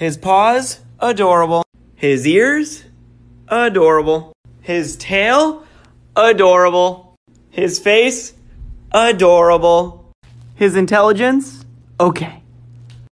His paws, adorable. His ears, adorable. His tail, adorable. His face, adorable. His intelligence, okay.